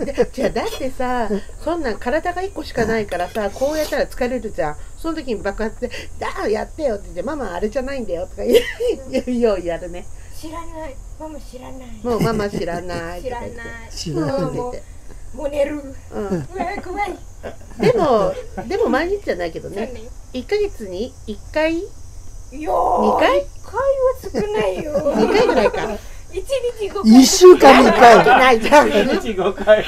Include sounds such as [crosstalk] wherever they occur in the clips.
[laughs] じゃあだってさそんなん体が1個しかないからさこうやったら疲れるじゃん。その時に爆発で「だあやってよ」って言って「ママあれじゃないんだよ」とか言うようやるね。知らない。ママ知らない。もうママ知らない知らない。知らないもう寝る。ううんわ怖い。でもでも毎日じゃないけどね。ね。1ヶ月に1回？いやー二回？一回は少ないよ。2回ぐらいか1週間に1回。ないじゃん。回。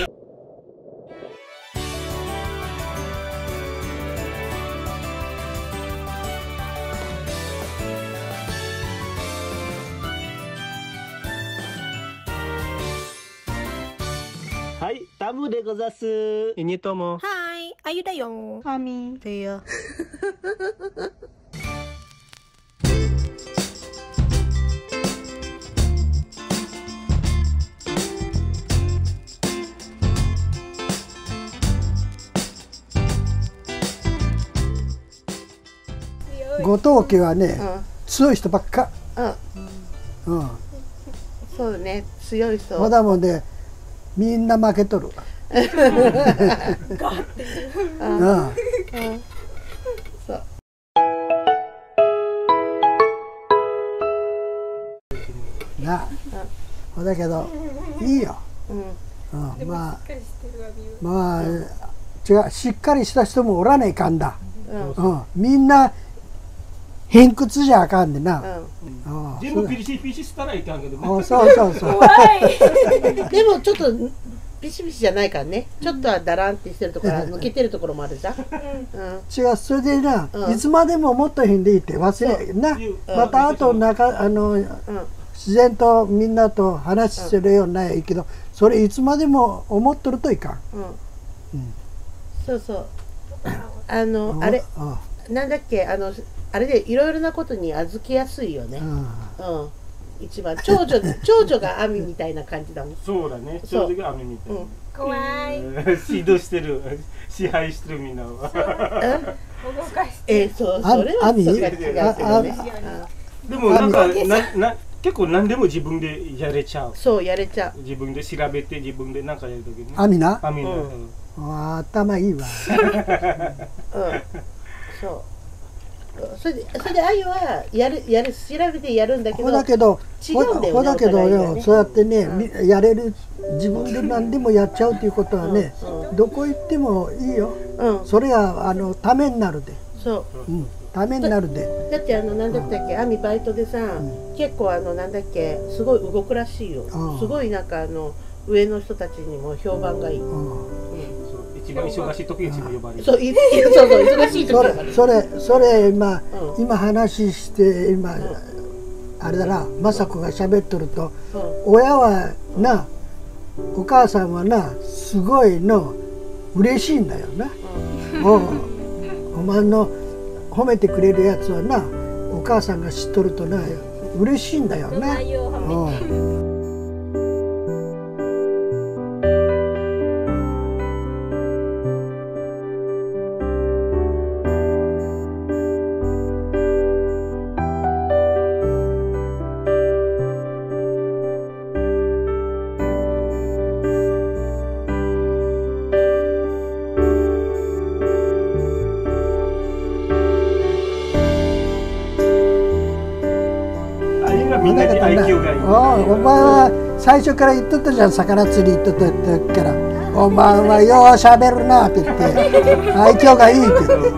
はい、タムでござす。ユニとも。はい、あゆだよ。かみ。てよ。後藤家はねうん。強い人ばっか、うん。うん、そうね強い人。まだもんでみんな負けとる、[laughs] うん、そう。なあだけどいいよ、うん。うん、まあまあ違うしっかりした人もおらないかんだ、うん。うん、みんな偏屈じゃあかんでな、うん。うん。全部ピリシピリシしたらいかんけど。ねそうそうそう。そう怖い。[laughs] でもちょっとビシビシじゃないからね。ちょっとはだらんってしてるところ抜けてるところもあるじゃん、うん、違うそれでな、うん。いつまでももっとへんでいいって忘れな。またあと中あのうん。自然とみんなと話するようにならいいけどそれいつまでも思っとるといかん。うん。うん。そうそう。あのうん。あれうん。なんだっけあのあれでいろいろなことに預けやすいよね。うん。うん。一番。長女 [laughs] 長女が網みたいな感じだもん。そうだね。そう。正直雨みたいな。うん。怖い。[laughs] 指導してる支配してるみんなは。動 [laughs] かして。えそう。あそれは網？そうか違うけどね。でもなんかなな結構何でも自分でやれちゃう。そうやれちゃう。自分で調べて自分で何かやるときにアミな？網の、うん。うん。あ頭いいわ。うん。そうそれでそれであゆはやるやる調べてやるんだけほどだけど違うんだよねほだけどお互いがね。よそうやってね、うみやれる自分で何でもやっちゃうっていうことはね、うんどこ行ってもいいよ。うん。それがあのためになるで、そう。うん、ためになるで。だってあのなんだったっけ網バイトでさ、結構あのなんだっけすごい動くらしいよ、うん。すごいなんかあの上の人たちにも評判がいい、忙しい時呼ばれる。そうい [laughs] そうそう忙しい時そだかられそれそれ今、うん。今話して今、あれだな雅子が喋っとるとうん。親はなお母さんはなすごいの嬉しいんだよな、おう。お前の褒めてくれるやつはなお母さんが知っとるとな嬉しいんだよな、最初から言っとったじゃん。魚釣り行っとった時から「お前はようしゃべるな」って言って「愛嬌がいい」って。言って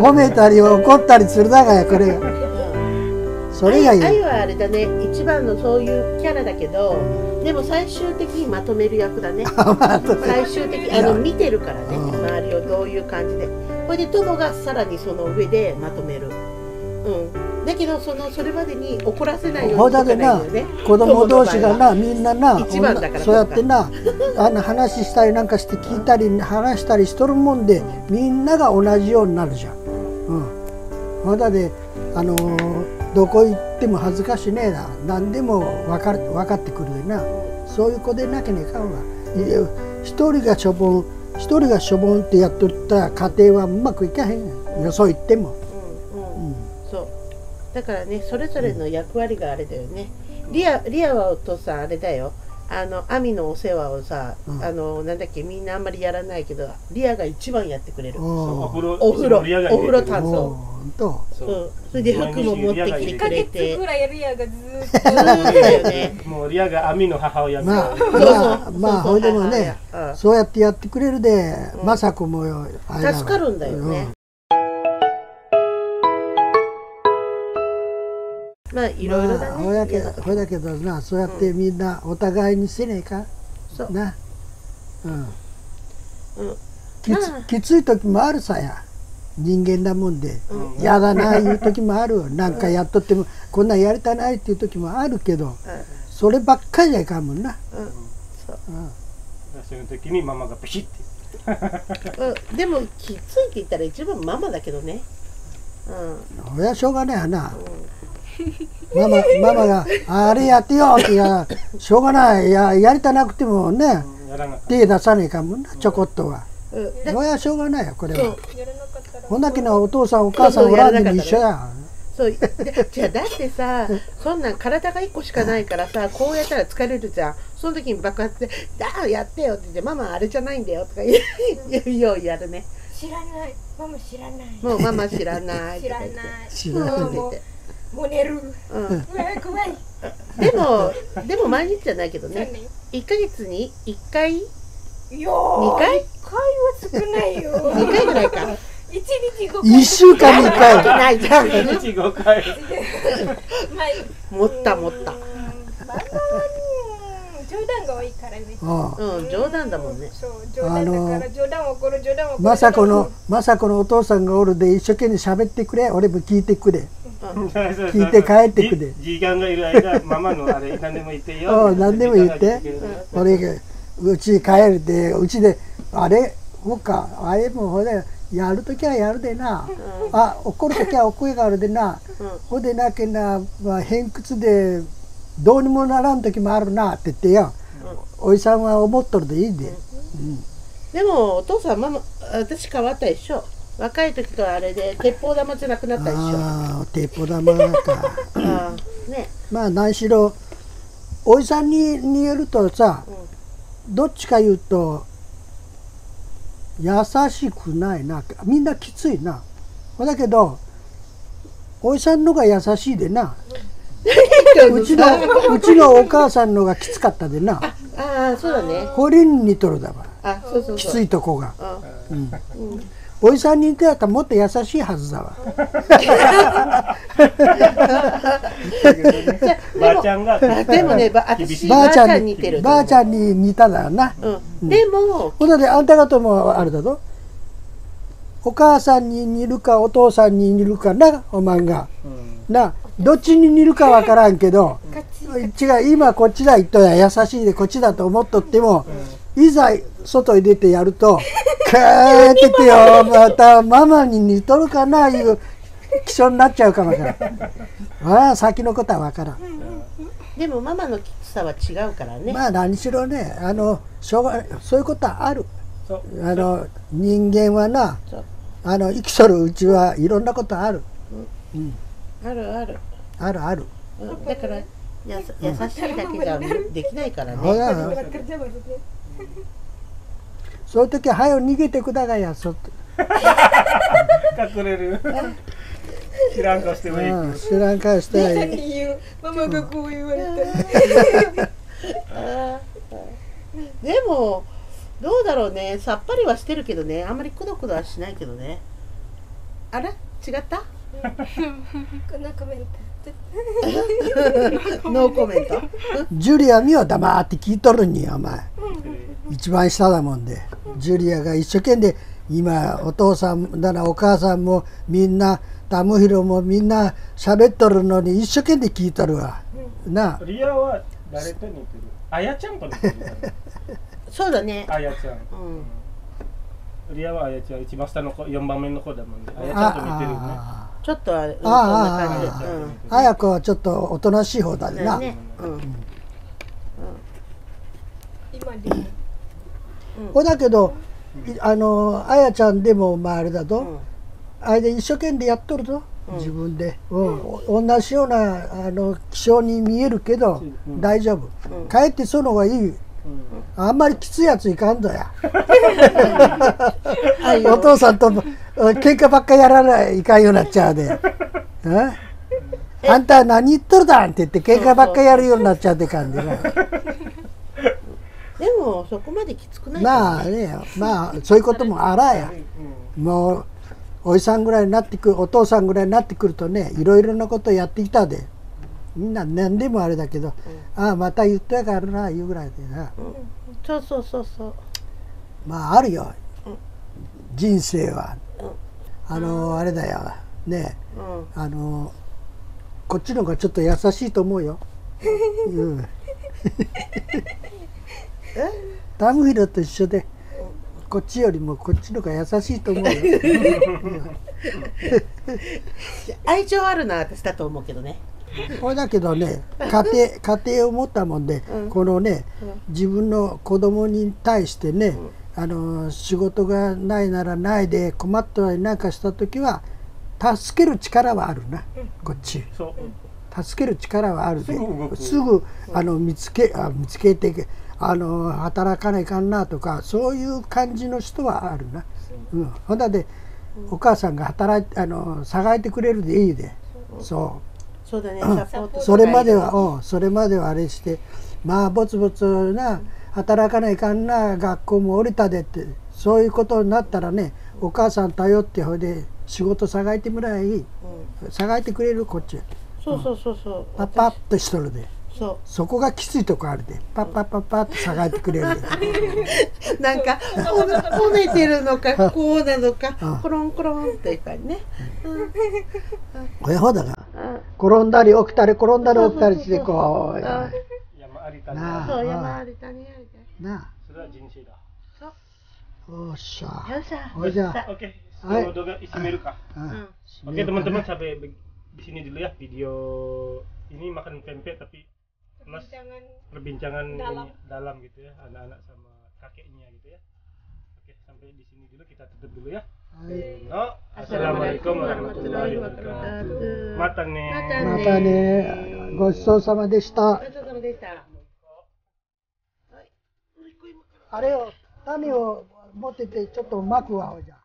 褒めたり怒ったりするだがやこれが。それがいい。あゆはあれだね。一番のそういうキャラだけどでも最終的にまとめる役だね。[laughs] 最終的にあの見てるからね。うん。周りをどういう感じで。これで友がさらにその上でまとめる。うんだけどそのそれまでに怒らせないようほにしとかだでなね子供同士がなみんなな一番だからそうやってなあの話したりなんかして聞いたり話したりしとるもんでみんなが同じようになるじゃん。うん、ほだであのーどこ行っても恥ずかしねえな何でも分かる分かってくるでなそういう子でなきゃねえかんわ。一人がしょぼん一人がしょぼんってやっとった家庭はうまくいかへんよそ行っても。だからねそれぞれの役割があれだよね。リアリアはお父さんあれだよ。あの網のお世話をさ、うん。あのなんだっけみんなあんまりやらないけどリアが一番やってくれる、おお風呂お風呂お風呂担当。そう。うん、それで服も持ってきて1ヶくれ月てぐらいリアがずーっと。だよねもうリアが網の母親みたいなまあまあまあほいでもねうん。そうやってやってくれるでうん。雅子もよ助かるんだよね、まあいろいろだね、まあほやけけどなそうやってみんなお互いにせねえかそう。な。うん。うん。きつまあ。きつい時もあるさや。人間だもんで。うん。嫌だないう時もあるなんかやっとってもこんなんやりたないっていう時もあるけどそればっかりじゃいかんもんな、うん。うんそう。うん。そういう時にママがピシッて。うん。でもきついって言ったら一番ママだけどね。うん。親しょうがないやなママママが「あれやってよ」って言うからしょうがない。ややりたなくてもねやらなかっ手出さねえかんもんなちょこっとは。うん。だ親はしょうがないよこれは。やらなかったら。こんだけのお父さんお母さんおらんでも一緒や。そう。でじゃあだってさそんなん体が1個しかないからさこうやったら疲れるじゃん。その時に爆発で「だあやってよ」って言って「ママあれじゃないんだよ」とか言うようやるね。知らない。ママ知らない。もうママ知らないと知からない。知らないもう寝る。うん、うわ怖い。でもでも毎日じゃないけどね。そうね。1ヶ月に1回？いや二回？一回は少ないよ。2回ぐらいか。一日五回。一週間に一回。ないじゃんた1日5回。まあ持った持った。冗談が多いからねうんうん冗談だもんねそう冗談だから冗談を起こる冗談を起こる雅子の雅子のお父さんがおるで一生懸命喋ってくれ俺も聞いてくれ聞いて帰ってくれ。時間がいる間ママのあれ何でも言ってよ。[laughs] 何でも言って。俺がうち帰るでうちであれ？ほか。あれもほれやるときはやるでな、あ怒るときは怒りがあるでな、うん。ほでなけな、まあ、偏屈でどうにもならん時もあるなって言ってよ、おじさんは思っとるでいいで、でもお父さんママ私変わったでしょ若い時とあれで鉄砲玉じゃなくなったでしょ。ああ鉄砲玉か。ああね。まあ何しろおじさんにによるとさ、どっちか言うと優しくないな。みんなきついな。だけどおじさんのが優しいでな。うちの [laughs] うちのお母さんのがきつかったでな。ああそうだね。これに似とるだわ。あそうそうそう。きついとこが。あおじさんに似てやったらもっと優しいはずだわ。ばあちゃんがあでもねばあちばあちゃんに似てるばあちゃんに似ただよな。うん。でもほんであんた方もあれだぞ。お母さんに似るかお父さんに似るかなおまんが。うん。などっちに似るかわからんけど違う今こっちだ言っとや優しいでこっちだと思っとっても、いざ外に出てやると「帰っててよまたママに似とるかな」いう気象になっちゃうかもしれないああ先のことはわからん。でもママのきつさは違うからね。まあ何しろねあのしょうがそういうことはある。あの人間はなそう。あの生きとるうちはいろんなことある。あるある。あるある。うん。だからやさ優しいだけじゃできないからねほら kerja maksudnya そういう時は早く逃げてくだがやそっと。隠れる。知らん顔してもいい。うん知らん顔してはいい。Iya, mama gak gue wanita. でもどうだろうね。さっぱりはしてるけどね。あんまりくどくどはしないけどね。あれ？違った？Kena [laughs] komentar. ノーコメント。ジュリアには黙って聞いとるにお前。一番下だもんでジュリアが一生懸命今お父さんだなお母さんもみんなタムヒロもみんな喋っとるのに一生懸命聞いとるわ。なあ。リアは誰と似てる？あやちゃんと似てる。[laughs] そうだね。あやちゃんうん。リアはあやちゃん一番下の子4番目の子だもんねあやちあゃんと似てるよね。あちょっとは、うん、ああああうんあ綾子はちょっとおとなしい方だでな、ねうん、Ima dia. だけどいあのあやちゃんでもまああれだと、うん。あれで一生懸命やっとると自分で、うん、同じようなあの気象に見えるけど、大丈夫、かえってその方がいい。あんまりきついやついかんだや。[laughs] お父さんと喧嘩ばっかやらないいかんようになっちゃうで。え。あんた何言っとるだんって言って喧嘩ばっかやるようになっちゃうって感じな [laughs] でもそこまできつくないまあねまあそういうこともあらや。もうおじさんぐらいになってくるお父さんぐらいになってくるとねいろいろなことやってきたで。みんな何でもあれだけど、ああまた言ったやからな言うぐらいでな、そうそうそうそう。まああるよ、人生は、あのあれだよ。ね、あのこっちの方がちょっと優しいと思うよ、[laughs] うん、タムヒロと一緒でこっちよりもこっちの方が優しいと思うよ。愛情あるなってしたと思うけどね。これだけどね家庭家庭を持ったもんで、うん、このね、うん、自分の子供に対してね、うん、あの仕事がないならないで困ったりなんかした時は助ける力はあるな、こっち。助ける力はあるで。すぐあの見つけあ見つけてあの働かないかんなとかそういう感じの人はあるな。うん、ほんだで、お母さんが働いあの探いてくれるでいいで。そう。そう。だね、それまでは、うん、それまではあれしてまあぼつぼつな働かないかんな学校も降りたでってそういうことになったらねお母さん頼ってほいで仕事探いてもらい、うん、探いてくれるこっちそうそうそうそう、パッパッとしとるでそそこがきついとこあるで。パッパッパッパッと探ってくれる [laughs] なんかこねてるのかこうなのかコロンコロンって言ったりね。これほだが転んだり起きたり転んだり起きたりしてこう山あり谷あそう山あり谷ありなあ。それは人生だ。そう。よっしゃ。よっしゃ。おじゃあ。Oke okay. 動画 isi meru kah Oke teman-teman sampai di sini dulu ya video ini makan pempek tapi Mas perbincangan dalam. Ini, dalam gitu ya anak-anak sama kakeknya gitu ya oke sampai di sini dulu kita tutup dulu ya no assalamualaikum warahmatullahi wabarakatuh mata nih mata nih ごちそうさまでしたごちそうさまでしたあれを種を持っててちょっと巻くわじゃ